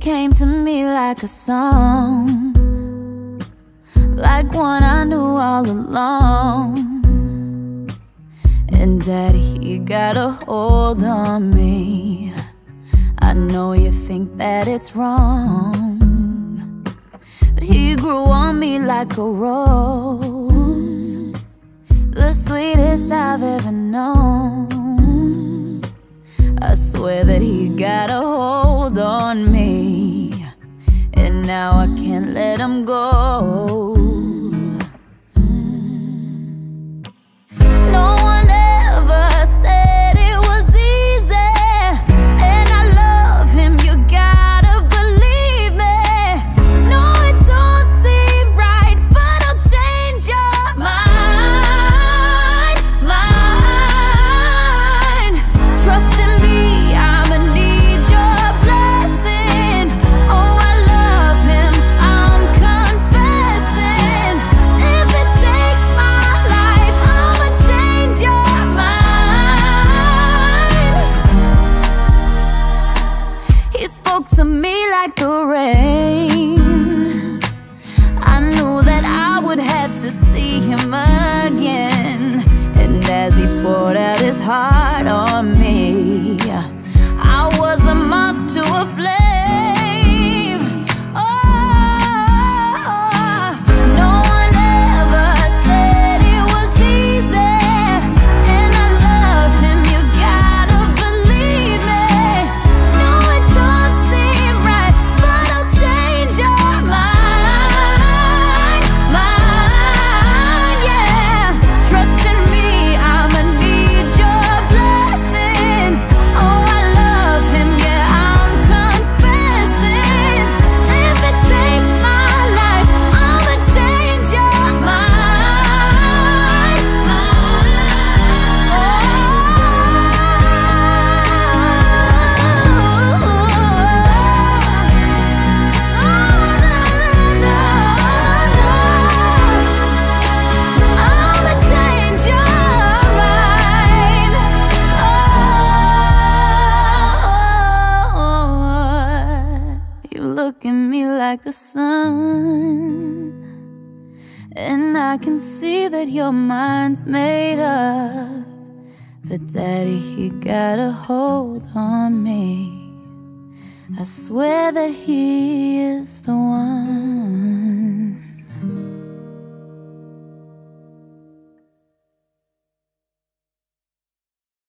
came to me like a song, like one I knew all along. And Daddy, he got a hold on me. I know you think that it's wrong, but he grew on me like a rose, the sweetest I've ever known. I swear that he got a on me, and now I can't let him go. Like the rain. I knew that I would have to see him again. And as he poured out his heart on me, like the sun, and I can see that your mind's made up. But Daddy, he got a hold on me. I swear that he is the one.